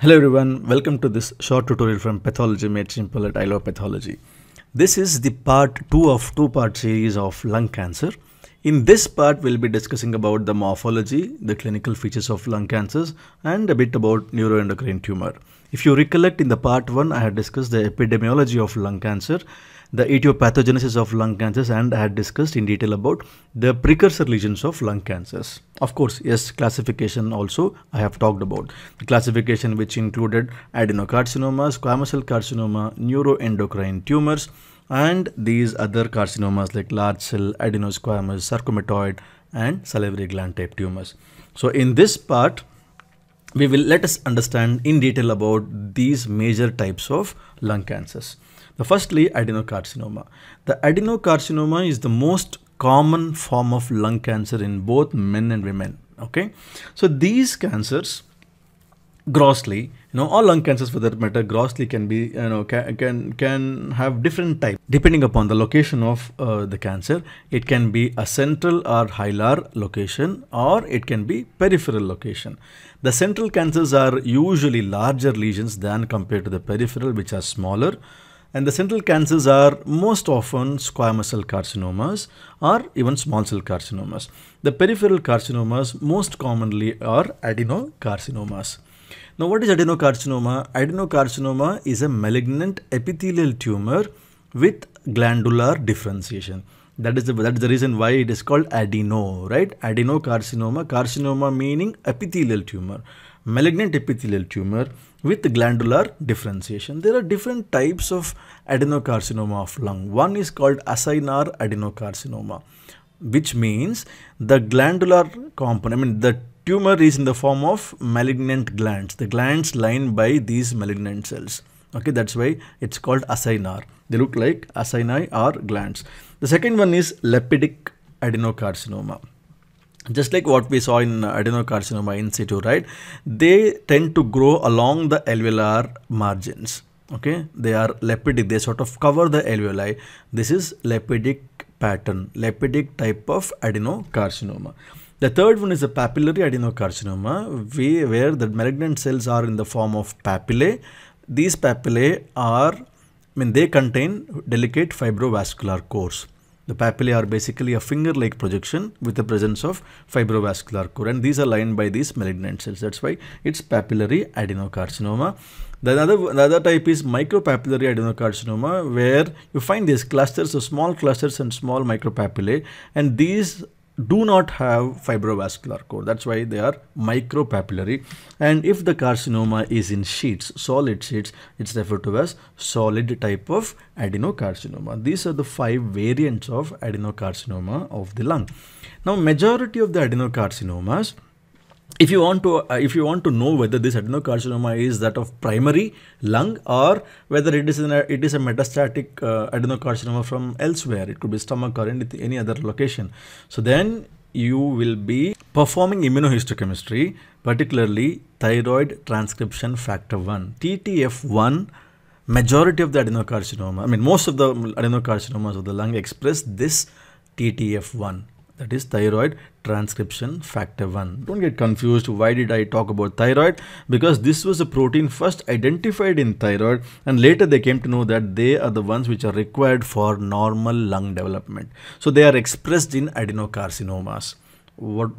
Hello everyone, welcome to this short tutorial from Pathology Made Simple at I Love Pathology. This is the part 2 of two-part series of lung cancer. In this part, we'll be discussing about the morphology, the clinical features of lung cancers and a bit about neuroendocrine tumor. If you recollect in the part 1, I had discussed the epidemiology of lung cancer the etiopathogenesis of lung cancers and I had discussed in detail about the precursor lesions of lung cancers. Of course, yes, classification also I have talked about. The classification which included adenocarcinoma, squamous cell carcinoma, neuroendocrine tumors and these other carcinomas like large cell adenosquamous, sarcomatoid and salivary gland type tumors. So in this part, we will let us understand in detail about these major types of lung cancers. The firstly, adenocarcinoma. The adenocarcinoma is the most common form of lung cancer in both men and women. Okay, so these cancers grossly you know all lung cancers for that matter grossly can be you know can can, can have different types depending upon the location of uh, the cancer it can be a central or hilar location or it can be peripheral location the central cancers are usually larger lesions than compared to the peripheral which are smaller and the central cancers are most often squamous cell carcinomas or even small cell carcinomas. The peripheral carcinomas most commonly are adenocarcinomas. Now what is adenocarcinoma? Adenocarcinoma is a malignant epithelial tumor with glandular differentiation. That is the that is the reason why it is called adeno, right? Adenocarcinoma, carcinoma meaning epithelial tumor, malignant epithelial tumor with glandular differentiation. There are different types of adenocarcinoma of lung. One is called acinar adenocarcinoma, which means the glandular component, I mean the tumor is in the form of malignant glands, the glands lined by these malignant cells. Okay, that's why it's called acinar. They look like acini or glands. The second one is lepidic adenocarcinoma just like what we saw in adenocarcinoma in situ, right? They tend to grow along the alveolar margins. Okay, they are lepidic. They sort of cover the alveoli. This is lepidic pattern, lepidic type of adenocarcinoma. The third one is a papillary adenocarcinoma, we, where the malignant cells are in the form of papillae. These papillae are, I mean, they contain delicate fibrovascular cores. The papillae are basically a finger-like projection with the presence of fibrovascular core and these are lined by these malignant cells. That's why it's papillary adenocarcinoma. The other, the other type is micropapillary adenocarcinoma where you find these clusters, so small clusters and small micropapillae and these do not have fibrovascular core. That's why they are micropapillary. And if the carcinoma is in sheets, solid sheets, it's referred to as solid type of adenocarcinoma. These are the five variants of adenocarcinoma of the lung. Now, majority of the adenocarcinomas if you want to uh, if you want to know whether this adenocarcinoma is that of primary lung or whether it is an, it is a metastatic uh, adenocarcinoma from elsewhere it could be stomach or any, any other location so then you will be performing immunohistochemistry particularly thyroid transcription factor 1 ttf1 majority of the adenocarcinoma i mean most of the adenocarcinomas of the lung express this ttf1 that is thyroid transcription factor 1. Don't get confused why did I talk about thyroid because this was a protein first identified in thyroid and later they came to know that they are the ones which are required for normal lung development. So they are expressed in adenocarcinomas. What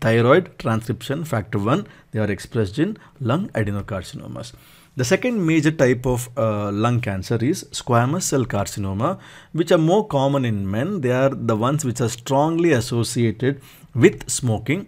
thyroid transcription factor 1 they are expressed in lung adenocarcinomas. The second major type of uh, lung cancer is squamous cell carcinoma, which are more common in men. They are the ones which are strongly associated with smoking.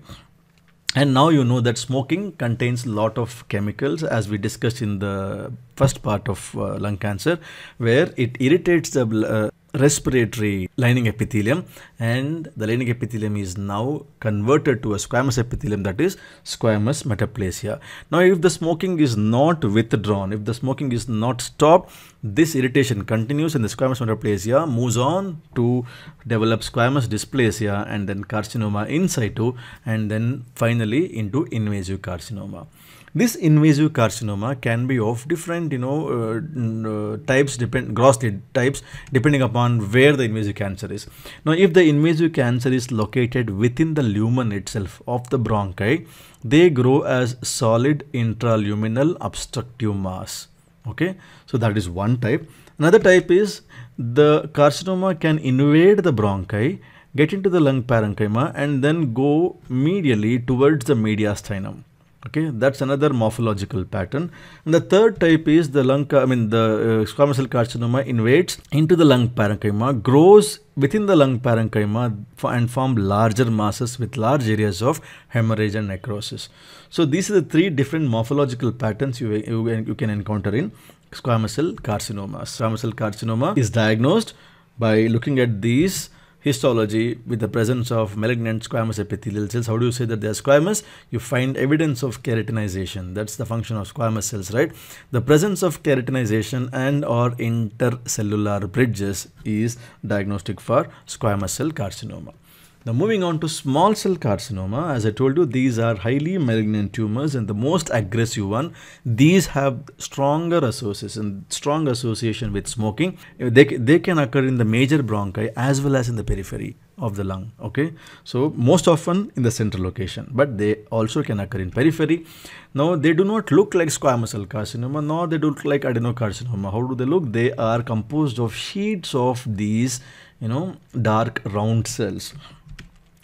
And now you know that smoking contains a lot of chemicals as we discussed in the first part of uh, lung cancer, where it irritates the uh, respiratory lining epithelium and the lining epithelium is now converted to a squamous epithelium that is squamous metaplasia. Now if the smoking is not withdrawn, if the smoking is not stopped, this irritation continues and the squamous metaplasia moves on to develop squamous dysplasia and then carcinoma in situ and then finally into invasive carcinoma. This invasive carcinoma can be of different, you know, uh, uh, types, depend gross types depending upon where the invasive cancer is. Now, if the invasive cancer is located within the lumen itself of the bronchi, they grow as solid intraluminal obstructive mass. Okay, so that is one type. Another type is the carcinoma can invade the bronchi, get into the lung parenchyma, and then go medially towards the mediastinum okay that's another morphological pattern. And the third type is the lung i mean the uh, squamous cell carcinoma invades into the lung parenchyma grows within the lung parenchyma and form larger masses with large areas of hemorrhage and necrosis. So these are the three different morphological patterns you, you, you can encounter in squamous cell carcinoma. Squamous cell carcinoma is diagnosed by looking at these histology with the presence of malignant squamous epithelial cells. How do you say that they are squamous? You find evidence of keratinization. That's the function of squamous cells, right? The presence of keratinization and or intercellular bridges is diagnostic for squamous cell carcinoma. Now moving on to small cell carcinoma, as I told you, these are highly malignant tumors and the most aggressive one. These have stronger association, strong association with smoking. They, they can occur in the major bronchi as well as in the periphery of the lung okay so most often in the central location but they also can occur in periphery now they do not look like squamous cell carcinoma nor they do look like adenocarcinoma how do they look they are composed of sheets of these you know dark round cells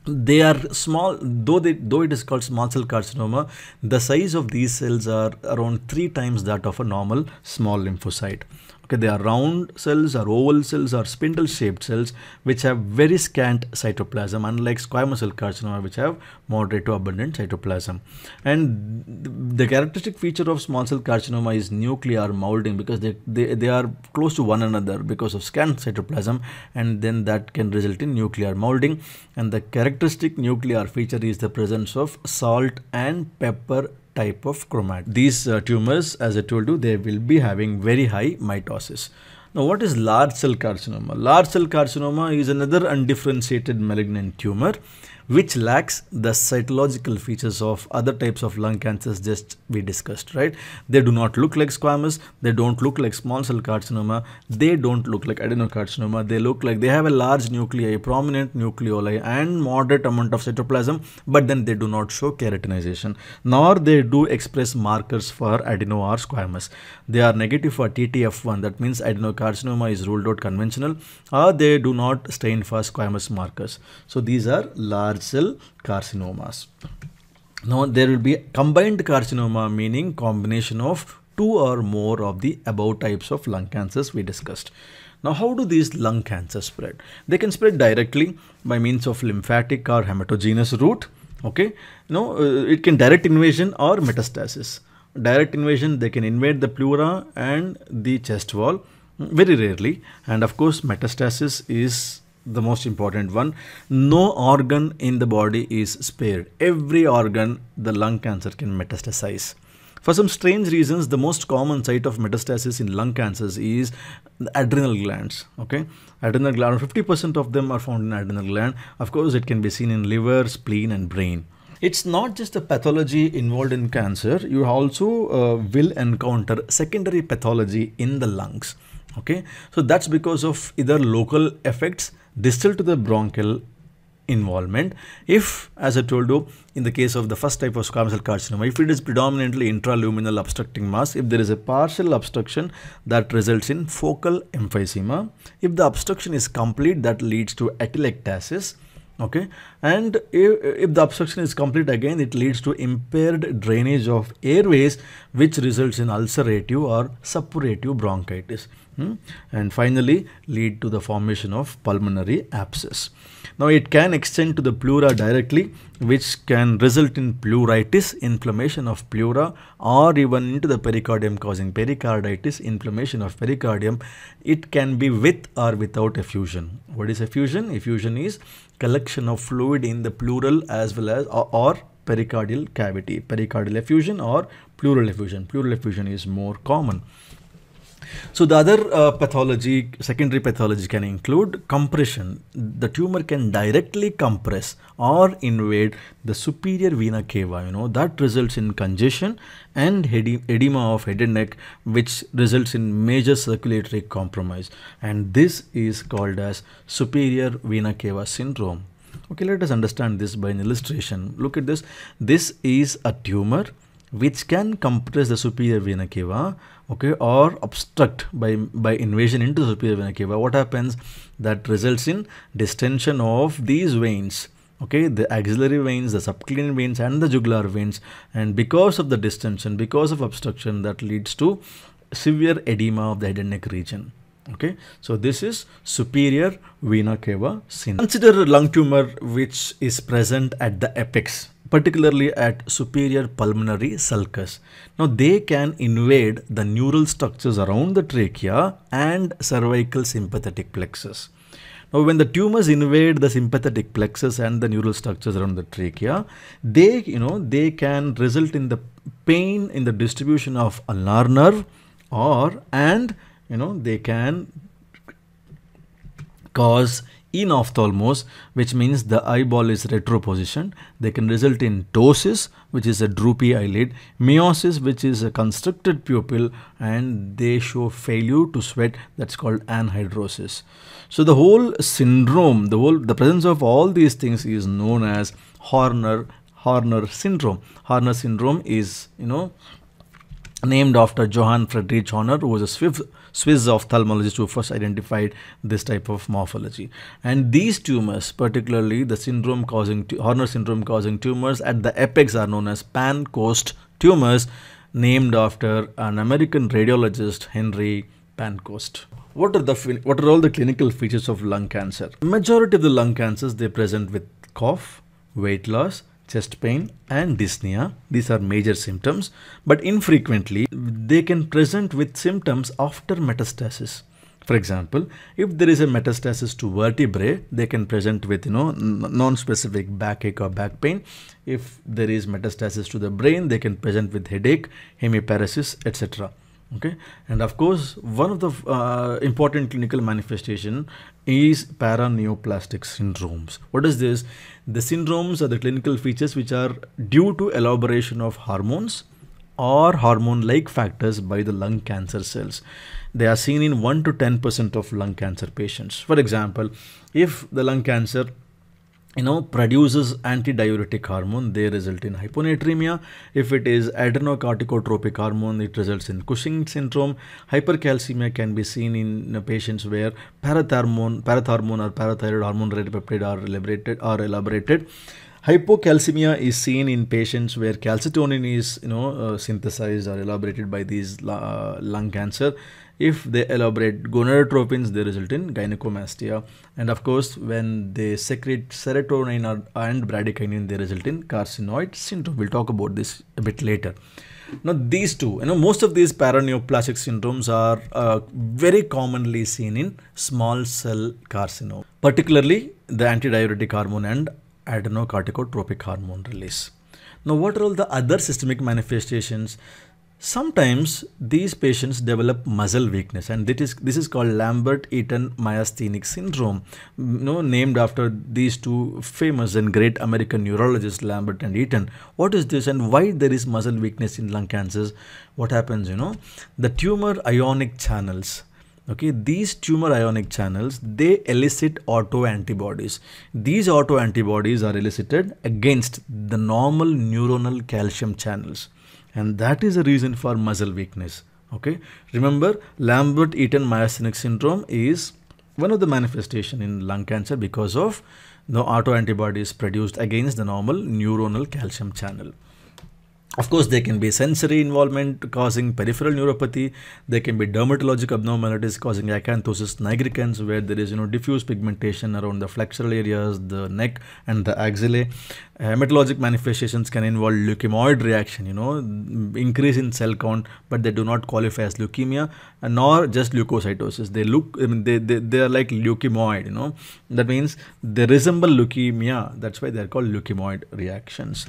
they are small though they though it is called small cell carcinoma the size of these cells are around three times that of a normal small lymphocyte Okay, they are round cells or oval cells or spindle shaped cells which have very scant cytoplasm unlike squamous cell carcinoma which have moderate to abundant cytoplasm. And the characteristic feature of small cell carcinoma is nuclear molding because they, they, they are close to one another because of scant cytoplasm and then that can result in nuclear molding. And the characteristic nuclear feature is the presence of salt and pepper type of chromat. These uh, tumors, as I told you, they will be having very high mitosis. Now, what is large cell carcinoma? Large cell carcinoma is another undifferentiated malignant tumor which lacks the cytological features of other types of lung cancers just we discussed, right? They do not look like squamous, they don't look like small cell carcinoma, they don't look like adenocarcinoma, they look like they have a large nuclei, prominent nucleoli and moderate amount of cytoplasm, but then they do not show keratinization, nor they do express markers for adeno or squamous. They are negative for TTF1, that means adenocarcinoma is ruled out conventional, or they do not stain for squamous markers. So these are large cell carcinomas. Now there will be combined carcinoma meaning combination of two or more of the above types of lung cancers we discussed. Now how do these lung cancers spread? They can spread directly by means of lymphatic or hematogenous route. Okay, no, uh, it can direct invasion or metastasis. Direct invasion, they can invade the pleura and the chest wall very rarely. And of course, metastasis is the most important one. No organ in the body is spared. Every organ the lung cancer can metastasize. For some strange reasons the most common site of metastasis in lung cancers is the adrenal glands okay? Adrenal gland 50% of them are found in adrenal gland. Of course it can be seen in liver spleen and brain. It's not just the pathology involved in cancer. You also uh, will encounter secondary pathology in the lungs okay? So that's because of either local effects distal to the bronchial involvement. If as i told you in the case of the first type of squamous cell carcinoma if it is predominantly intraluminal obstructing mass if there is a partial obstruction that results in focal emphysema if the obstruction is complete that leads to atelectasis okay? And if, if, the obstruction is complete again it leads to impaired drainage of airways which results in ulcerative or suppurative bronchitis hmm? and finally lead to the formation of pulmonary abscess. Now it can extend to the pleura directly which can result in pleuritis inflammation of pleura or even into the pericardium causing pericarditis inflammation of pericardium. It can be with or without effusion. What is effusion? Effusion is collection of fluid in the pleural as well as or, or pericardial cavity. Pericardial effusion or pleural effusion. Pleural effusion is more common So the other uh, pathology, secondary pathology can include compression. The tumor can directly compress or invade the superior vena cava. You know that results in congestion and edema of head and neck, which results in major circulatory compromise. And this is called as superior vena cava syndrome. Okay, let us understand this by an illustration. Look at this. This is a tumor which can compress the superior vena cava okay or obstruct by by invasion into the superior vena cava what happens? That results in distension of these veins okay the axillary veins the subclavian veins and the jugular veins. And because of the distension because of obstruction that leads to severe edema of the head and neck region okay. So this is superior vena cava syndrome. Consider a lung tumor which is present at the apex particularly at superior pulmonary sulcus. Now they can invade the neural structures around the trachea and cervical sympathetic plexus. Now when the tumors invade the sympathetic plexus and the neural structures around the trachea, they, you know, they can result in the pain in the distribution of ulnar nerve or and, you know, they can cause enophthalmos, which means the eyeball is retropositioned. They can result in ptosis, which is a droopy eyelid, miosis, which is a constricted pupil, and they show failure to sweat. That's called anhidrosis. So the whole syndrome, the whole the presence of all these things is known as Horner Horner syndrome. Horner syndrome is, you know, named after Johann Friedrich Horner, who was a Swiss, Swiss ophthalmologist who first identified this type of morphology. And these tumors, particularly the syndrome causing Horner syndrome causing tumors at the apex, are known as Pancoast tumors, named after an American radiologist, Henry Pancoast. What are the what are all the clinical features of lung cancer? Majority of the lung cancers they present with cough, weight loss, chest pain and dyspnea. These are major symptoms, but infrequently they can present with symptoms after metastasis. For example, if there is a metastasis to vertebrae, they can present with you know non-specific backache or back pain. If there is metastasis to the brain, they can present with headache, hemiparesis, etc okay? And of course one of the uh, important clinical manifestation is paraneoplastic syndromes. What is this? The syndromes are the clinical features which are due to elaboration of hormones or hormone like factors by the lung cancer cells. They are seen in 1 to 10 percent of lung cancer patients. For example if the lung cancer you know produces antidiuretic hormone they result in hyponatremia. If it is adrenocorticotropic hormone it results in cushing syndrome. Hypercalcemia can be seen in patients where parathormone parathormone or parathyroid hormone related peptide are elaborated are elaborated hypocalcemia is seen in patients where calcitonin is you know uh, synthesized or elaborated by these uh, lung cancer if they elaborate gonadotropins, they result in gynecomastia. And of course, when they secrete serotonin or, and bradykinin, they result in carcinoid syndrome. We'll talk about this a bit later. Now, these two, you know, most of these paraneoplastic syndromes are uh, very commonly seen in small cell carcinoma, particularly the antidiuretic hormone and adrenocorticotropic hormone release. Now, what are all the other systemic manifestations? Sometimes these patients develop muscle weakness and this is, this is called Lambert-Eaton myasthenic syndrome, you know, named after these two famous and great American neurologists Lambert and Eaton. What is this and why there is muscle weakness in lung cancers? What happens, you know? The tumor ionic channels okay these tumor ionic channels they elicit autoantibodies. These autoantibodies are elicited against the normal neuronal calcium channels. And that is the reason for muscle weakness. Okay remember lambert eaton myasthenic syndrome is one of the manifestation in lung cancer because of the autoantibodies produced against the normal neuronal calcium channel of course, there can be sensory involvement causing peripheral neuropathy. There can be dermatologic abnormalities causing acanthosis nigricans, where there is you know diffuse pigmentation around the flexural areas, the neck, and the axillae. Uh, hematologic manifestations can involve leukemoid reaction, you know, mm, increase in cell count, but they do not qualify as leukemia, uh, nor just leukocytosis. They look, I mean, they, they, they are like leukemoid, you know. That means they resemble leukemia. That's why they are called leukemoid reactions.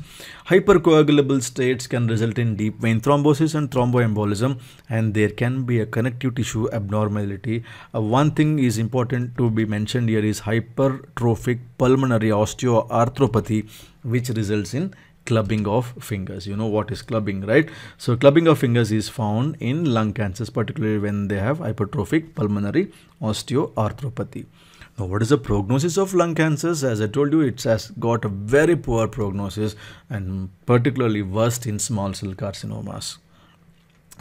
Hypercoagulable states can result in deep vein thrombosis and thromboembolism and there can be a connective tissue abnormality. Uh, one thing is important to be mentioned here is hypertrophic pulmonary osteoarthropathy which results in clubbing of fingers. You know what is clubbing right? So clubbing of fingers is found in lung cancers particularly when they have hypertrophic pulmonary osteoarthropathy. Now what is the prognosis of lung cancers? As i told you it has got a very poor prognosis and particularly worst in small cell carcinomas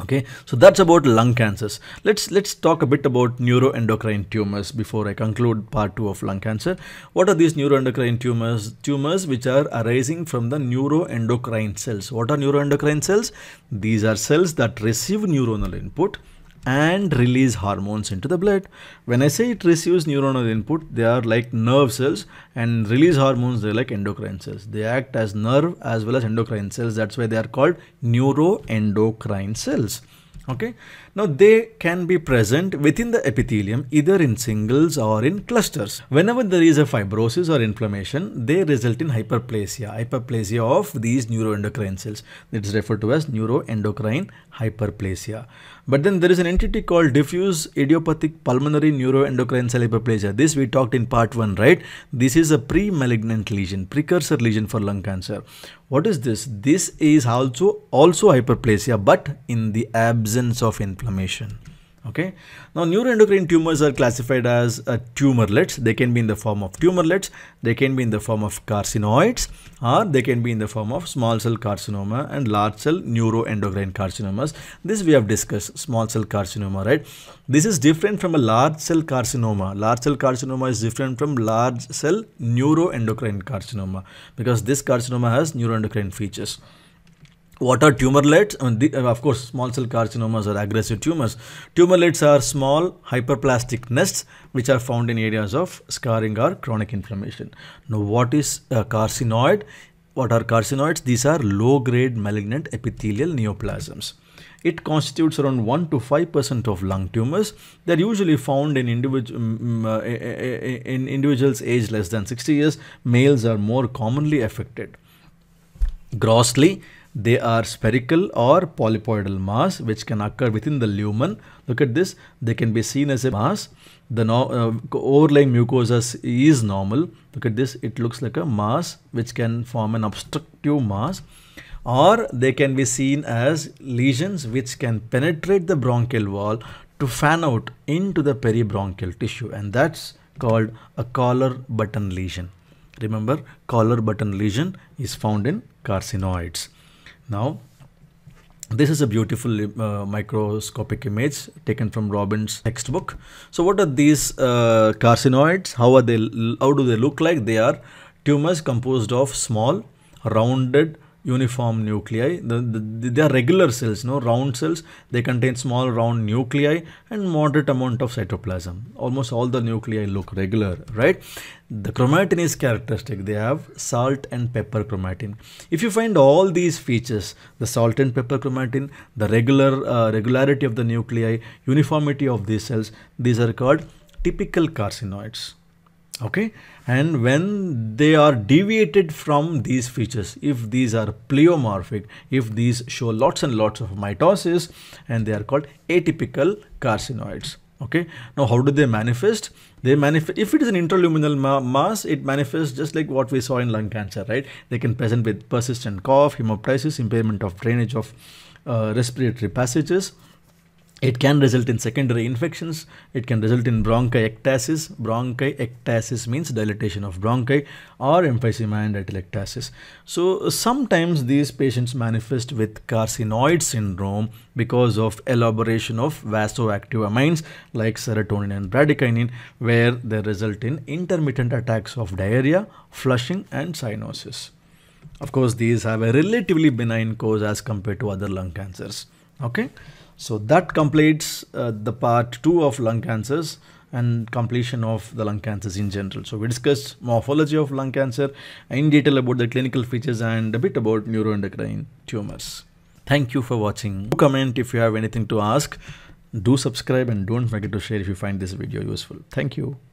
okay so that's about lung cancers. Let's let's talk a bit about neuroendocrine tumors before i conclude part 2 of lung cancer. What are these neuroendocrine tumors? Tumors which are arising from the neuroendocrine cells. What are neuroendocrine cells? These are cells that receive neuronal input and release hormones into the blood. When I say it receives neuronal input, they are like nerve cells and release hormones, they're like endocrine cells. They act as nerve as well as endocrine cells. That's why they are called neuroendocrine cells okay? Now they can be present within the epithelium either in singles or in clusters. Whenever there is a fibrosis or inflammation they result in hyperplasia. Hyperplasia of these neuroendocrine cells. It's referred to as neuroendocrine hyperplasia. But then there is an entity called diffuse idiopathic pulmonary neuroendocrine cell hyperplasia. This we talked in part 1 right? This is a pre-malignant lesion precursor lesion for lung cancer what is this? This is also also hyperplasia but in the absence of inflammation okay? Now neuroendocrine tumors are classified as uh, tumorlets they can be in the form of tumorlets they can be in the form of carcinoids or they can be in the form of small cell carcinoma and large cell neuroendocrine carcinomas. This we have discussed small cell carcinoma right? This is different from a large cell carcinoma. Large cell carcinoma is different from large cell neuroendocrine carcinoma because this carcinoma has neuroendocrine features what are tumorlets? I the, of course, small cell carcinomas are aggressive tumors. Tumorlets are small hyperplastic nests which are found in areas of scarring or chronic inflammation. Now, what is a carcinoid? What are carcinoids? These are low-grade malignant epithelial neoplasms. It constitutes around 1 to 5% of lung tumors. They're usually found in, individu um, uh, in individuals aged less than 60 years. Males are more commonly affected. Grossly, they are spherical or polypoidal mass which can occur within the lumen. Look at this. They can be seen as a mass. The no, uh, overlying mucosa is normal. Look at this. It looks like a mass which can form an obstructive mass or they can be seen as lesions which can penetrate the bronchial wall to fan out into the peribronchial tissue and that's called a collar button lesion. Remember collar button lesion is found in carcinoids. Now, this is a beautiful uh, microscopic image taken from Robbins textbook. So what are these uh, carcinoids? How are they? How do they look like? They are tumors composed of small, rounded, uniform nuclei. The, the, they are regular cells, no round cells. They contain small round nuclei and moderate amount of cytoplasm. Almost all the nuclei look regular, right? The chromatin is characteristic. They have salt and pepper chromatin. If you find all these features, the salt and pepper chromatin, the regular uh, regularity of the nuclei, uniformity of these cells, these are called typical carcinoids okay? And when they are deviated from these features if these are pleomorphic if these show lots and lots of mitosis and they are called atypical carcinoids. Okay? Now how do they manifest? They manifest if it is an intraluminal ma mass it manifests just like what we saw in lung cancer right? They can present with persistent cough hemoptysis impairment of drainage of uh, respiratory passages it can result in secondary infections. It can result in bronchiectasis. Bronchiectasis means dilatation of bronchi or emphysema and atelectasis. So sometimes these patients manifest with carcinoid syndrome because of elaboration of vasoactive amines like serotonin and bradykinin where they result in intermittent attacks of diarrhea, flushing and cyanosis. Of course, these have a relatively benign cause as compared to other lung cancers. Okay. So that completes uh, the part 2 of lung cancers and completion of the lung cancers in general. So we discussed morphology of lung cancer in detail about the clinical features and a bit about neuroendocrine tumors. Thank you for watching. Do comment if you have anything to ask. Do subscribe and don't forget to share if you find this video useful. Thank you.